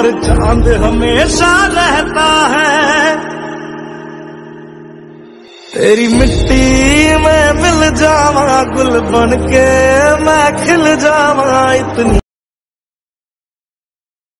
पर चाँद हमेशा रहता है। तेरी मिट्टी में मिल जावा, गुल बन के मैं खिल जावा, इतनी